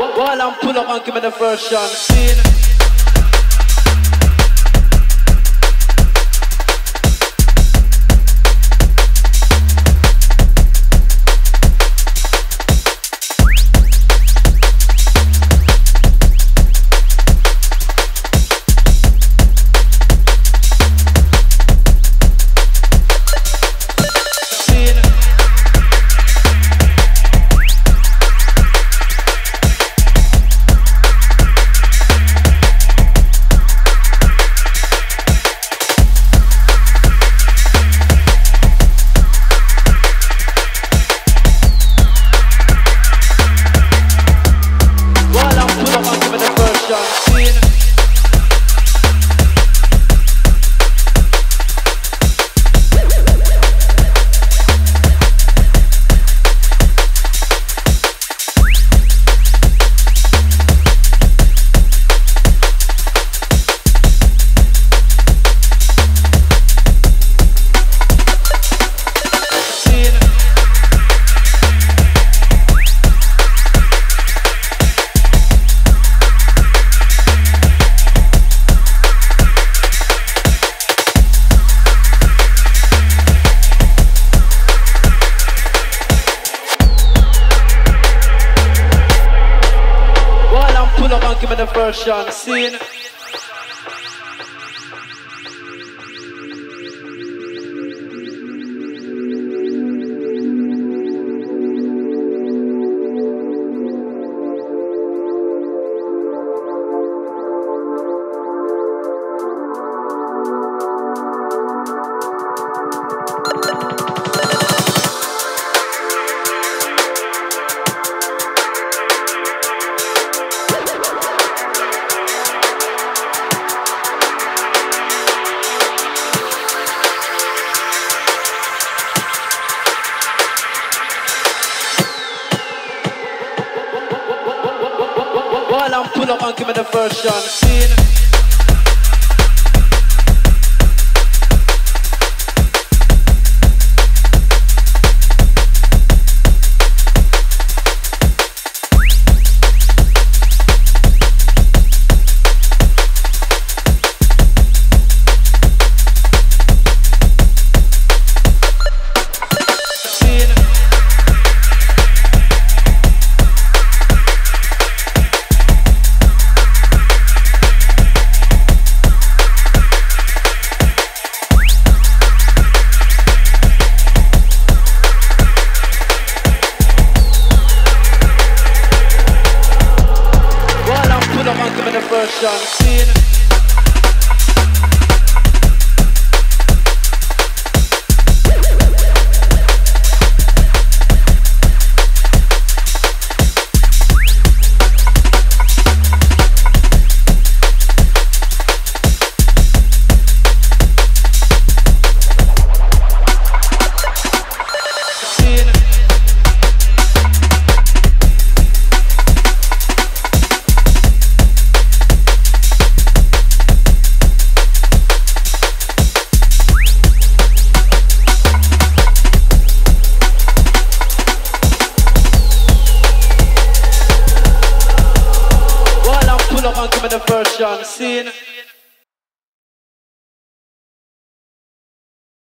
While I'm pull up and give me the version. Scene. version scene. pull up and give me the version. first on scene. Scene. the first version scene.